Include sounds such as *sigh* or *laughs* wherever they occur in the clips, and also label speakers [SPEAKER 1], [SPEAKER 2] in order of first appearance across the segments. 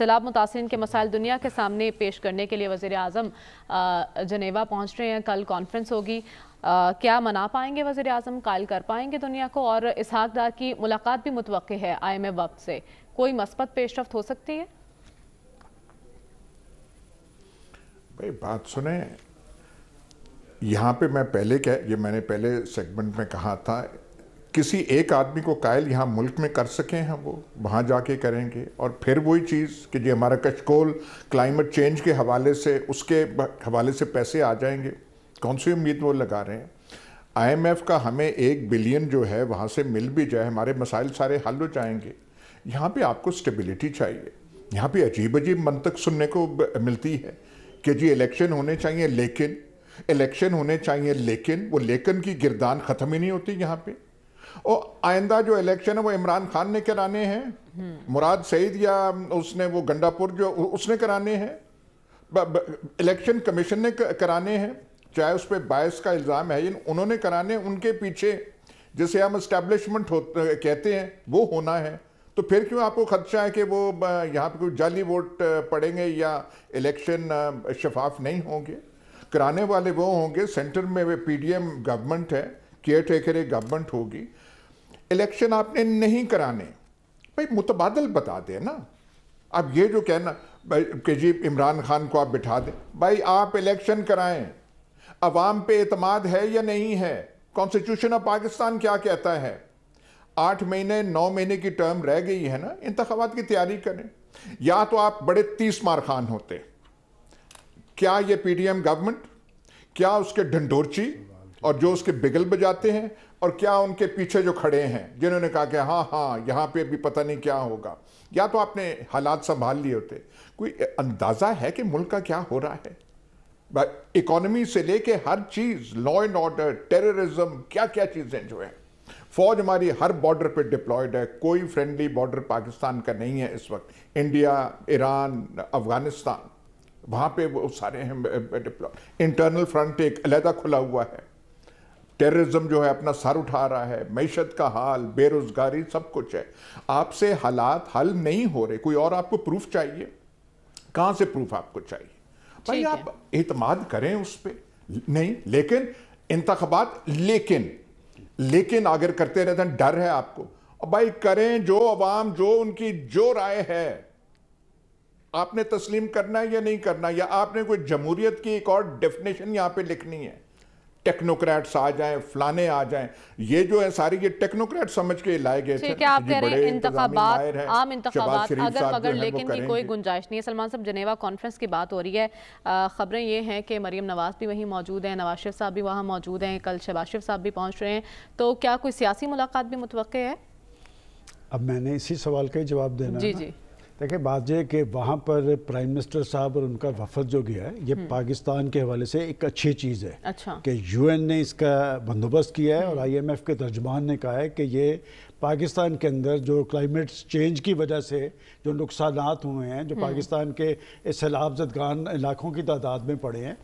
[SPEAKER 1] सैलाब मुतासरी के मसाइल दुनिया के सामने पेश करने के लिए वज़ी अजम जनेवा पहुँच रहे हैं। कल कॉन्फ्रेंस होगी। आ, क्या मना पाएँगे वज़ी अजम कायल कर पाएँगे दुनिया को? और इसहाकदार की मुलाकात भी मुतव है आई एम वक्त से। कोई मस्बत पेशरफ हो सकती है?
[SPEAKER 2] भाई बात सुने। यहाँ पे मैं पहले कह ये मैंने पहले सेगमेंट में कहा था किसी एक आदमी को कायल यहाँ मुल्क में कर सकें हम वो, वहाँ जाके करेंगे। और फिर वही चीज़ कि जो हमारा कशकोल क्लाइमेट चेंज के हवाले से, उसके हवाले से पैसे आ जाएँगे। कौन सी उम्मीद वो लगा रहे हैं? आईएमएफ का हमें एक बिलियन जो है, वहाँ से मिल भी जाए, हमारे मसाइल सारे हल हो जाएँगे। यहाँ पे आपको स्टेबिलिटी चाहिए। यहाँ पे अजीब अजीब मंतक सुनने को मिलती है कि जी इलेक्शन होने चाहिए, लेकिन इलेक्शन होने चाहिए, लेकिन वो लेकिन की गिरदान ख़त्म ही नहीं होती यहाँ पे। और आइंदा जो इलेक्शन है, वो इमरान खान ने कराने हैं। मुराद सईद या उसने वो गंडापुर जो उसने कराने हैं। इलेक्शन कमीशन ने कराने हैं। चाहे उस पर बायस का इल्ज़ाम है उन्होंने कराने उनके पीछे जैसे हम इस्टेब्लिशमेंट कहते हैं, वो होना है। तो फिर क्यों आपको खदशा है कि वो यहाँ पे कोई जाली वोट पड़ेंगे या इलेक्शन शफाफ नहीं होंगे? कराने वाले वो होंगे। सेंटर में वे पीडीएम गवर्नमेंट है। केयर टेकर एक गवर्नमेंट होगी इलेक्शन आपने नहीं कराने। भाई, मुतबादल बता दे ना। अब ये जो कहना कि जी, इमरान खान को आप बिठा दें। भाई, आप इलेक्शन कराएँ। अवाम पे एतमाद है या नहीं है? कॉन्स्टिट्यूशन ऑफ़ पाकिस्तान क्या कहता है? आठ महीने, नौ महीने की टर्म रह गई है ना? इंतबात की तैयारी करें। या तो आप बड़े तीस मार खान होते। क्या ये पीडीएम गवर्नमेंट क्या उसके ढंडोरची और जो उसके बिगल बजाते हैं और क्या उनके पीछे जो खड़े हैं, जिन्होंने कहा कि हाँ हाँ यहाँ पे भी पता नहीं क्या होगा। या तो आपने हालात संभाल लिए होते। कोई अंदाज़ा है कि मुल्क का क्या हो रहा है? इकोनॉमी से लेके हर चीज़ लॉ एंड ऑर्डर टेररिज्म क्या क्या चीज़ें जो है। फौज हमारी हर बॉर्डर पे डिप्लॉयड है। कोई फ्रेंडली बॉर्डर पाकिस्तान का नहीं है इस वक्त। इंडिया, ईरान, अफ़गानिस्तान, वहाँ पे वो सारे हैं डिप्लॉय इंटरनल फ्रंट एक अलहदा खुला हुआ है। टेररिज्म जो है अपना सर उठा रहा है मीशत का हाल बेरोजगारी सब कुछ है। आपसे हालात हल नहीं हो रहे। कोई और आपको प्रूफ चाहिए? कहाँ से प्रूफ आपको चाहिए? भाई आप एतमाद करें उस पर नहीं लेकिन इंतबात लेकिन लेकिन अगर करते रहते हैं डर है आपको। भाई करें जो अवाम जो उनकी जो राय है। आपने तस्लीम करना है या नहीं करना या आपने कोई जमहूरियत की एक और डेफिनेशन यहाँ पे लिखनी है? टेक्नोक्रेट्स आ जाएँ फलाने आ जाएँ। ये जो है सारी ये टेक्नोक्रेट समझ के लाए गए थे।
[SPEAKER 1] आप कह रहे हैं आम इंतखाबात अगर मगर लेकिन की कोई गुंजाइश नहीं है। सलमान साहब जनेवा कॉन्फ्रेंस की बात हो रही है। खबरें ये हैं कि मरीम नवाज़ भी वहीं मौजूद हैं नवाज़ शरीफ साहब भी वहाँ मौजूद हैं। कल शबाज शरीफ साहब भी पहुँच रहे हैं। तो क्या कोई सियासी मुलाकात भी मुतव है?
[SPEAKER 3] अब मैंने इसी सवाल का ही जवाब देना जी जी। देखिए बात यह कि वहाँ पर प्राइम मिनिस्टर साहब और उनका वफद जो गया है ये हम्म। पाकिस्तान के हवाले से एक अच्छी चीज़ है अच्छा कि यूएन ने इसका बंदोबस्त किया है और आईएमएफ हम्म। के तर्जमान ने कहा है कि ये पाकिस्तान के अंदर जो क्लाइमेट चेंज की वजह से जो नुकसान हुए हैं जो हम्म। पाकिस्तान के सैलाब जदगान इलाकों की तादाद में पड़े हैं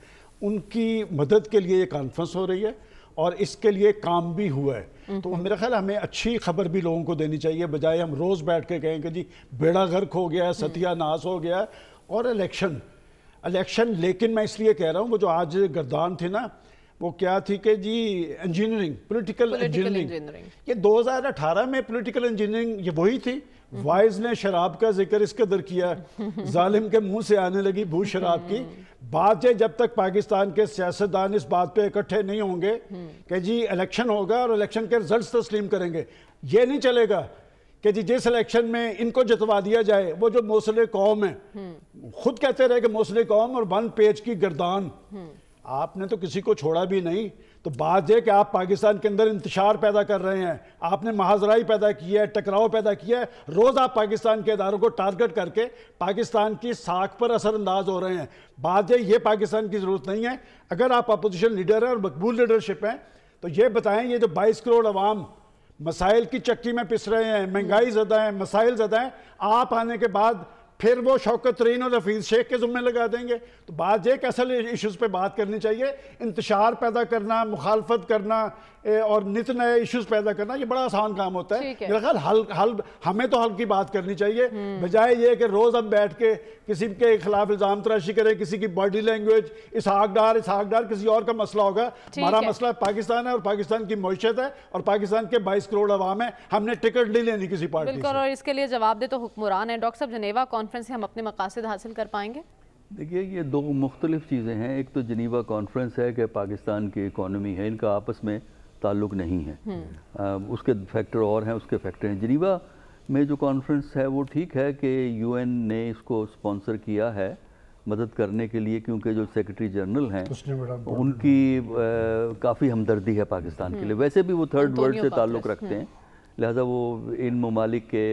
[SPEAKER 3] उनकी मदद के लिए ये कॉन्फ्रेंस हो रही है और इसके लिए काम भी हुआ है। तो मेरा ख्याल हमें अच्छी खबर भी लोगों को देनी चाहिए, बजाय हम रोज़ बैठ के कहें कि जी, बेड़ा गर्क हो गया सत्यानाश हो गया। और इलेक्शन इलेक्शन, लेकिन मैं इसलिए कह रहा हूँ, वो जो आज गर्दान थे ना वो क्या थी कि जी इंजीनियरिंग पॉलिटिकल इंजीनियरिंग ये 2018 में पॉलिटिकल इंजीनियरिंग ये वही थी। वाइज ने शराब का ज़िक्र इस कदर किया। *laughs* जालिम के मुँह से आने लगी भू शराब की। बात है जब तक पाकिस्तान के सियासतदान इस बात पे इकट्ठे नहीं होंगे कि जी इलेक्शन होगा और इलेक्शन के रिज़ल्ट तस्लीम करेंगे। ये नहीं चलेगा कि जी जिस इलेक्शन में इनको जितवा दिया जाए वो जो मौसले कौम है। खुद कहते रहे कि मौसले कौम और वन पेज की गर्दान। आपने तो किसी को छोड़ा भी नहीं। तो बात यह कि आप पाकिस्तान के अंदर इंतशार पैदा कर रहे हैं, आपने महाजराई पैदा किया है, टकराव पैदा किया है, रोज़ आप पाकिस्तान के इदारों को टारगेट करके पाकिस्तान की साख पर असरअंदाज हो रहे हैं। बात यह ये पाकिस्तान की ज़रूरत नहीं है। अगर आप अपोजिशन लीडर हैं और मकबूल लीडरशिप हैं तो ये बताएँ, ये जो बाईस करोड़ अवाम मसाइल की चक्की में पिस रहे हैं, महँगाई ज़्यादा है, मसाइल ज़्यादा हैं, आप आने के बाद फिर वो शौकत तरीन और हफीज़ शेख के ज़ुम्मे लगा देंगे। तो बात एक असल इशूज़ पे बात करनी चाहिए। इंतशार पैदा करना मुखालफत करना और नित नए इशूज़ पैदा करना ये बड़ा आसान काम होता है। मेरा ख्याल हल हल हमें तो हल की बात करनी चाहिए। हम्म। बजाय ये कि रोज हम बैठ के किसी के खिलाफ इल्ज़ाम तराशी करें किसी की बॉडी लैंग्वेज इसहाकदार इसहाकदार किसी और का मसला होगा। हमारा मसला पाकिस्तान है और पाकिस्तान की मीशत है और पाकिस्तान के बाईस करोड़ अवाम है। हमने टिकट नहीं लेनी किसी पार्टी
[SPEAKER 1] और इसके लिए जवाब दे तो हुक्मरान है। डॉक्टर साहब जनेवा कॉन्फ्रेंस से हम अपने मकासद हासिल कर पाएँगे?
[SPEAKER 4] देखिए ये दो मुख्तलिफ़ चीज़ें हैं। एक तो जनीवा कॉन्फ्रेंस है कि पाकिस्तान की इकानमी है इनका आपस में ताल्लुक नहीं है। आ, हम्म। उसके फैक्टर और हैं उसके फैक्टर हैं। जनीवा में जो कॉन्फ्रेंस है वो ठीक है कि यूएन ने इसको स्पॉन्सर किया है मदद करने के लिए क्योंकि जो सेक्रेटरी जनरल हैं उनकी काफ़ी हमदर्दी है पाकिस्तान के लिए। हम्म। वैसे भी वो थर्ड वर्ल्ड से ताल्लुक़ रखते हैं। हम्म। लिहाजा वो इन ममालिक के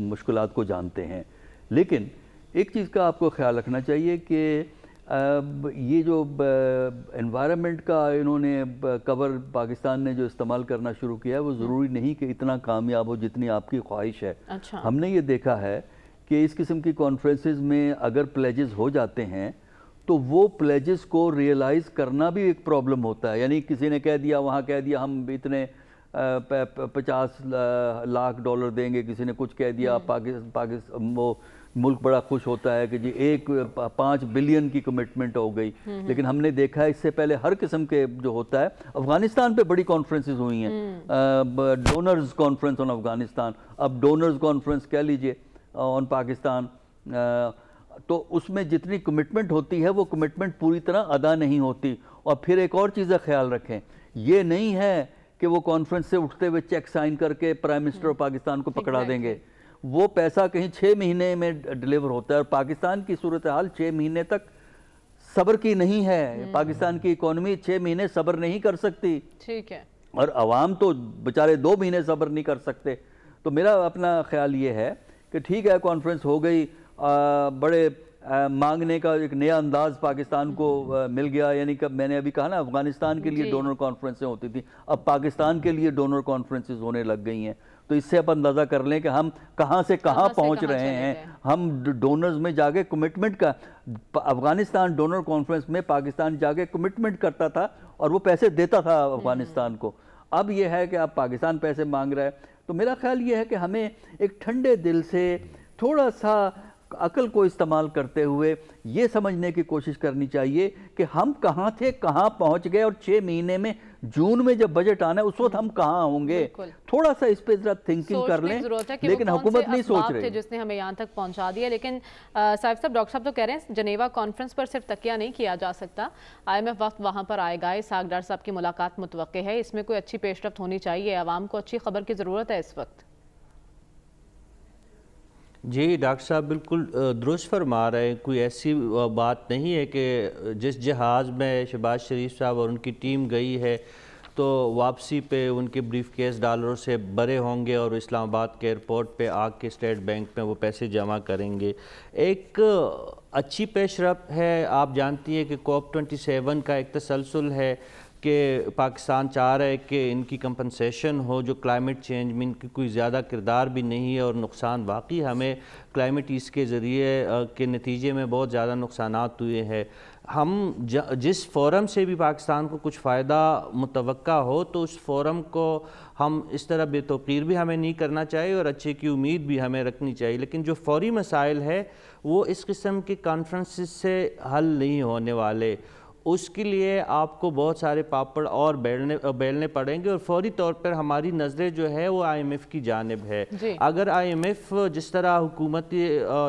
[SPEAKER 4] मुश्किल को जानते हैं। लेकिन एक चीज़ का आपको ख्याल रखना चाहिए कि ये जो इन्वायरमेंट का इन्होंने कवर पाकिस्तान ने जो इस्तेमाल करना शुरू किया है वो ज़रूरी नहीं कि इतना कामयाब हो जितनी आपकी ख्वाहिश है। अच्छा। हमने ये देखा है कि इस किस्म की कॉन्फ्रेंसेस में अगर प्लेजेस हो जाते हैं तो वो प्लेजेस को रियलाइज़ करना भी एक प्रॉब्लम होता है। यानी किसी ने कह दिया वहाँ कह दिया हम इतने पचास लाख डॉलर देंगे किसी ने कुछ कह दिया पाकिस्तान पाकिस्तान वो मुल्क बड़ा खुश होता है कि जी एक पाँच बिलियन की कमिटमेंट हो गई। लेकिन हमने देखा है इससे पहले हर किस्म के जो होता है अफ़गानिस्तान पे बड़ी कॉन्फ्रेंसेज हुई हैं। Donors conference on Afghanistan. अब डोनर्स कॉन्फ्रेंस कह लीजिए ऑन पाकिस्तान। तो उसमें जितनी कमिटमेंट होती है वो कमिटमेंट पूरी तरह अदा नहीं होती। और फिर एक और चीज़ का ख्याल रखें। ये नहीं है कि वो कॉन्फ्रेंस से उठते हुए चेक साइन करके प्राइम मिनिस्टर ऑफ़ पाकिस्तान को पकड़ा देंगे। वो पैसा कहीं छः महीने में डिलीवर होता है और पाकिस्तान की सूरत हाल छः महीने तक सब्र की नहीं है। हम्म। पाकिस्तान की इकोनॉमी छः महीने सब्र नहीं कर सकती।
[SPEAKER 1] ठीक है।
[SPEAKER 4] और आवाम तो बेचारे दो महीने सब्र नहीं कर सकते। तो मेरा अपना ख्याल ये है कि ठीक है कॉन्फ्रेंस हो गई। आ, बड़े मांगने का एक नया अंदाज पाकिस्तान को मिल गया। यानी कि मैंने अभी कहा ना अफ़गानिस्तान के लिए डोनर कॉन्फ्रेंसें होती थी। अब पाकिस्तान के लिए डोनर कॉन्फ्रेंसेज होने लग गई हैं। तो इससे आप अंदाज़ा कर लें कि हम कहाँ से कहाँ पहुँच रहे हैं। हम डोनर्स में जाके कमिटमेंट का अफ़गानिस्तान डोनर कॉन्फ्रेंस में पाकिस्तान जाके कमिटमेंट करता था और वो पैसे देता था अफ़गानिस्तान को। अब ये है कि आप पाकिस्तान पैसे मांग रहा है। तो मेरा ख्याल ये है कि हमें एक ठंडे दिल से थोड़ा सा अकल को इस्तेमाल करते हुए ये समझने की कोशिश करनी चाहिए कि हम कहाँ थे कहाँ पहुँच गए और छः महीने में जून में जब बजट आना है उस वक्त हम कहाँ होंगे। थोड़ा सा इस पे जरा थिंकिंग कर लें लेकिन हुकूमत नहीं सोच रही
[SPEAKER 1] जिसने हमें यहाँ तक पहुँचा दिया लेकिन साहब साहब डॉक्टर साहब तो कह रहे हैं जनेवा कॉन्फ्रेंस पर सिर्फ़ तकिया नहीं किया जा सकता। आई एम एफ़ वक्त वहाँ पर आएगा डार साहब की मुलाकात मुतव है। इसमें कोई अच्छी पेशरफ होनी चाहिए आवाम को अच्छी खबर की ज़रूरत है इस वक्त।
[SPEAKER 5] जी, डॉक्टर साहब, बिल्कुल दुरुस्त फरमा रहे हैं। कोई ऐसी बात नहीं है कि जिस जहाज़ में शहबाज शरीफ साहब और उनकी टीम गई है तो वापसी पे उनके ब्रीफ केस डॉलरों से बड़े होंगे और इस्लामाबाद के एयरपोर्ट पे आग के स्टेट बैंक में वो पैसे जमा करेंगे। एक अच्छी पेशरफ है। आप जानती हैं कि कोप ट्वेंटी सेवन का एक तसलसल है। कि पाकिस्तान चाह रहा है कि इनकी कंपनसेशन हो, जो क्लाइमेट चेंज में इनकी कोई ज़्यादा किरदार भी नहीं है और नुकसान वाकई हमें क्लाइमेट ईस के ज़रिए के नतीजे में बहुत ज़्यादा नुकसान हुए हैं। हम जिस फोरम से भी पाकिस्तान को कुछ फ़ायदा मुतव हो तो उस फोरम को हम इस तरह बेतौकीर भी हमें नहीं करना चाहिए और अच्छे की उम्मीद भी हमें रखनी चाहिए। लेकिन जो फौरी मसाइल है, वो इस किस्म के कॉन्फ्रेंस से हल नहीं होने वाले। उसके लिए आपको बहुत सारे पापड़ और बेलने बेलने पड़ेंगे और फौरी तौर पर हमारी नज़रें जो है वो आईएमएफ की जानब है। अगर आईएमएफ जिस तरह हुकूमती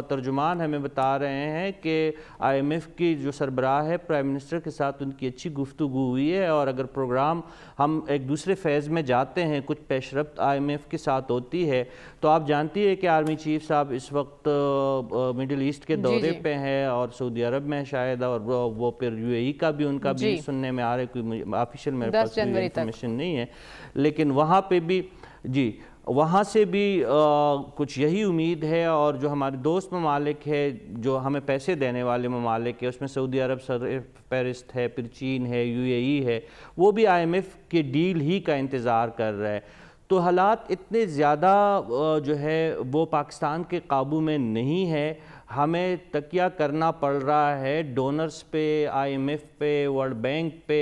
[SPEAKER 5] तर्जुमान हमें बता रहे हैं कि आईएमएफ की जो सरबराह है प्राइम मिनिस्टर के साथ उनकी अच्छी गुफ्तु हुई है और अगर प्रोग्राम हम एक दूसरे फ़ेज़ में जाते हैं कुछ पेशरफ आई के साथ होती है तो आप जानती है कि आर्मी चीफ साहब इस वक्त मिडिल ईस्ट के दौरे पे हैं और सऊदी अरब में शायद और वो फिर यूएई का भी उनका भी सुनने में आ रहा है कोई ऑफिशियल मेरे पास इंफॉर्मेशन नहीं है। लेकिन वहाँ पे भी जी वहाँ से भी आ, कुछ यही उम्मीद है और जो हमारे दोस्त ममालिक है जो हमें पैसे देने वाले ममालिक है उसमें सऊदी अरब सर पेरिस्त है फिर चीन है यूएई है वो भी आईएमएफ के डील ही का इंतज़ार कर रहा है। तो हालात इतने ज़्यादा जो है वो पाकिस्तान के काबू में नहीं है। हमें तकिया करना पड़ रहा है डोनर्स पे आईएमएफ पे वर्ल्ड बैंक पे।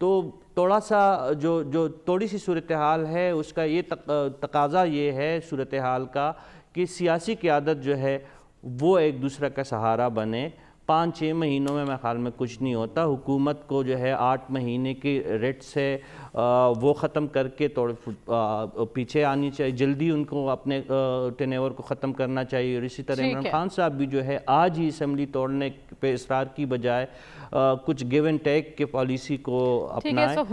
[SPEAKER 5] तो थोड़ा सा जो जो थोड़ी सी सूरत हाल है उसका ये तक, तकाजा ये है सूरत हाल का कि सियासी क़्यादत जो है वो एक दूसरे का सहारा बने। पाँच छः महीनों में मेरे ख्याल में कुछ नहीं होता। हुकूमत को जो है आठ महीने के रेट से वो ख़त्म करके थोड़े पीछे आनी चाहिए। जल्दी उनको अपने टेनेवर को ख़त्म करना चाहिए। और इसी तरह इमरान खान साहब भी जो है आज ही असम्बली तोड़ने पे इसरार की बजाय कुछ गिव एंड टेक के पॉलिसी को अपनाएँ।